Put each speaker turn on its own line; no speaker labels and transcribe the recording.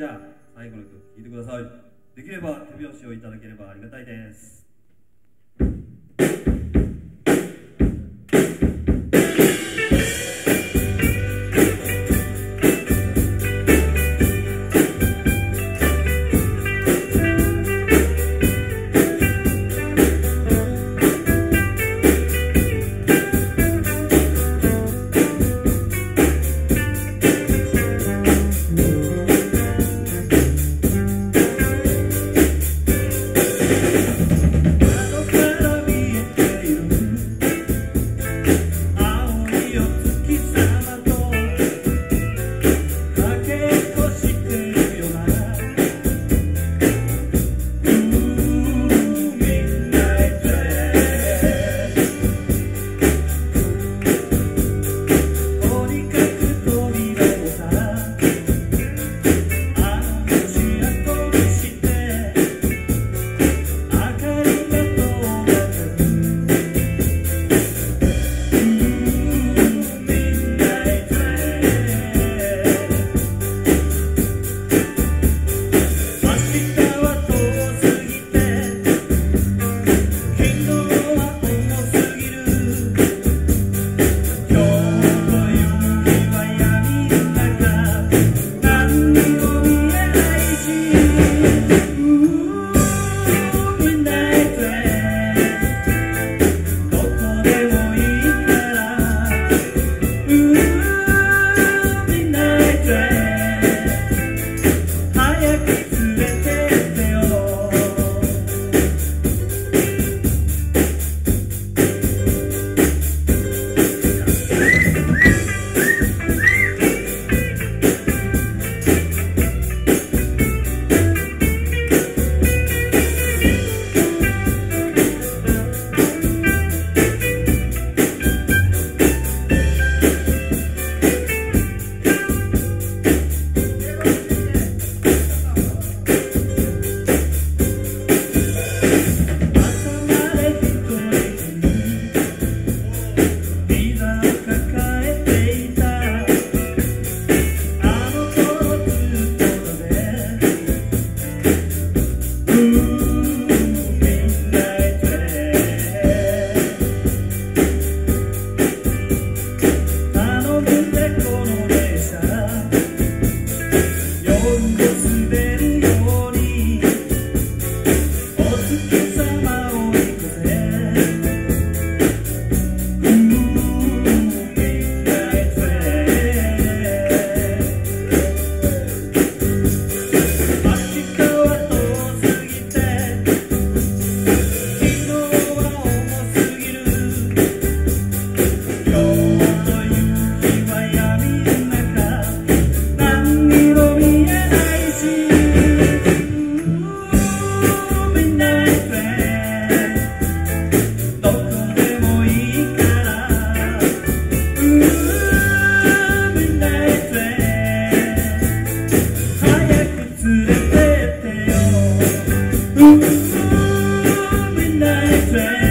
じゃあ最後の曲聴いてください。できれば手拍子をいただければありがたいです。say